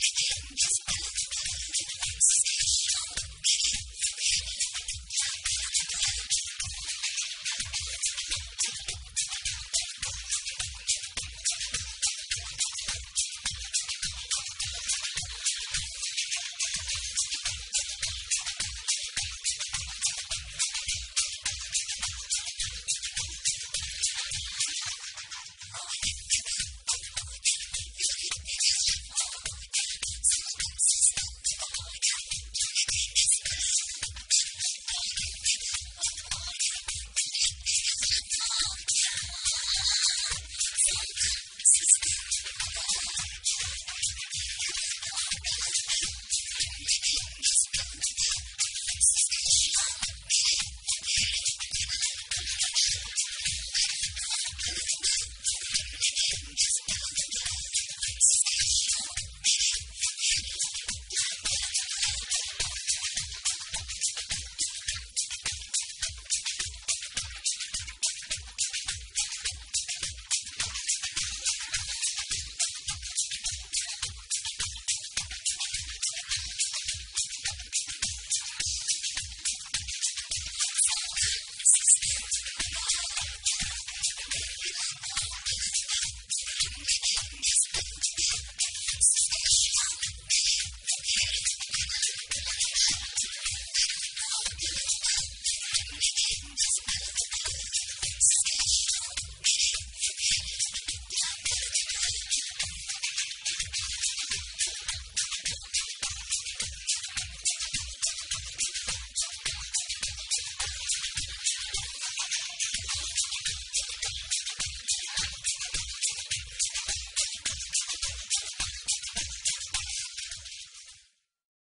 just